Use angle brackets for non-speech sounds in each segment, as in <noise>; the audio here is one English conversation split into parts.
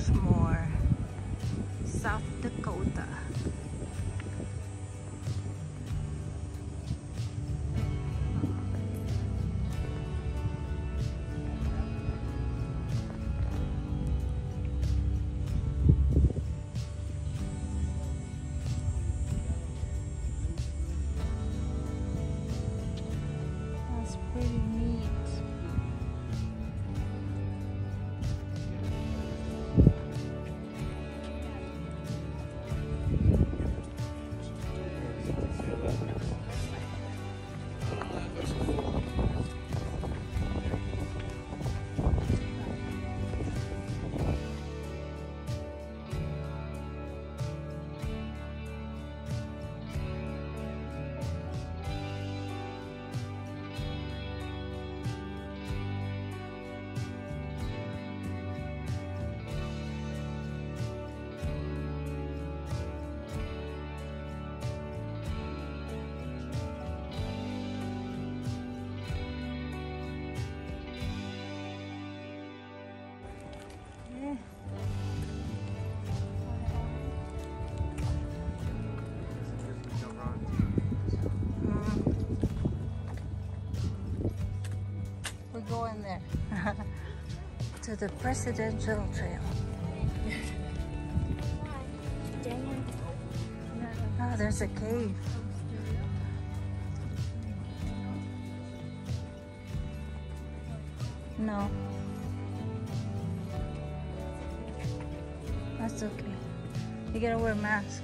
Rushmore, South Dakota. Hmm. We're going there <laughs> to the presidential trail. Oh, there's a cave. No. That's okay. You gotta wear a mask.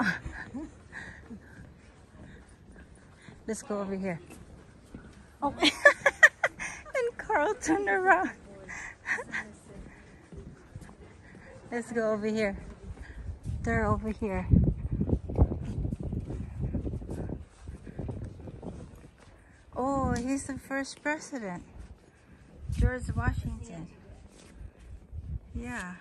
<laughs> Let's go over here. Oh, <laughs> Carl turned around. Let's go over here. They're over here. Oh, he's the first president. George Washington. Yeah.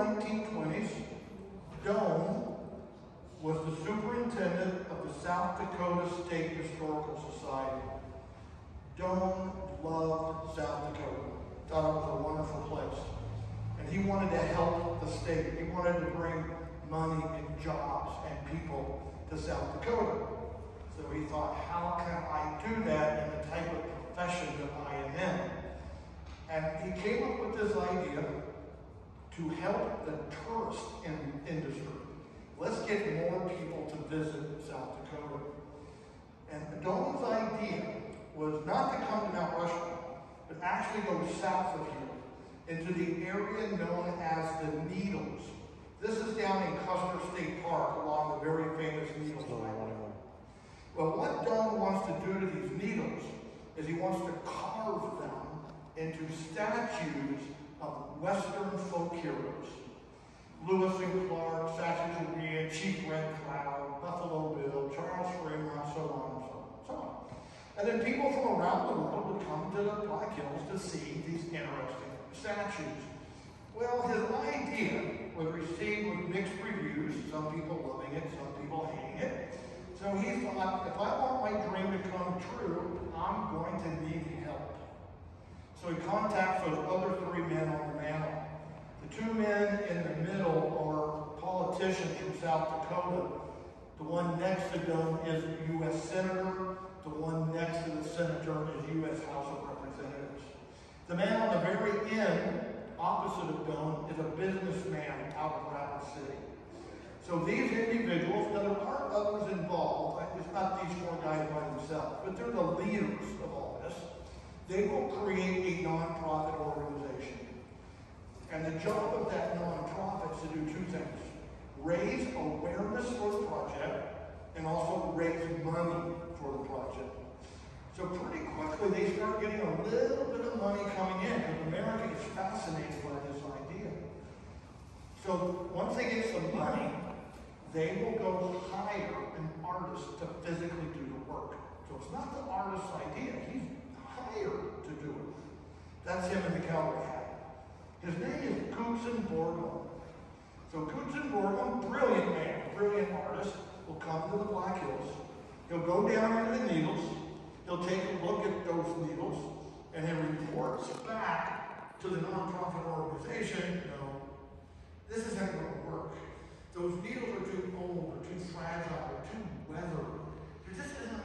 1920s, Doane was the superintendent of the South Dakota State Historical Society. Doane loved South Dakota, thought it was a wonderful place. And he wanted to help the state. He wanted to bring money and jobs and people to South Dakota. So he thought, how can I do that in the type of profession that I am in? And he came up with this idea to help the tourist in, industry. Let's get more people to visit South Dakota. And Doane's idea was not to come to Mount Rushmore, but actually go south of here into the area known as the Needles. This is down in Custer State Park along the very famous Needles Highway. Well, what Doane wants to do to these needles is he wants to carve them into statues of Western folk heroes. Lewis and Clark, Sacagawea, Chief Red Cloud, Buffalo Bill, Charles Fremont, so on and so on. So on. And then people from around the world would come to the Black Hills to see these interesting statues. Well, his idea was received with mixed reviews, some people loving it, some people hating it. So he thought, if I want my dream to come true, I'm going to need help. So he contacts those other three men on the mantle. The two men in the middle are politicians from South Dakota. The one next to Doane is a U.S. Senator. The one next to the Senator is U.S. House of Representatives. The man on the very end, opposite of Doane, is a businessman out of Rapid City. So these individuals, now there are others involved, it's not these four guys by themselves, but they're the leaders of all this. They will create nonprofit organization. And the job of that nonprofit is to do two things. Raise awareness for the project and also raise money for the project. So pretty quickly they start getting a little bit of money coming in because America is fascinated by this idea. So once they get some money, they will go hire an artist to physically do the work. So it's not the artist's idea, he's hired. That's him in the cowboy hat. His name is Gutzon Borglum. So Gutzon Borglum, brilliant man, brilliant artist, will come to the Black Hills. He'll go down into the needles. He'll take a look at those needles, and he reports back to the nonprofit organization, you know, this isn't going to work. Those needles are too old, or too fragile, or too weathered. This isn't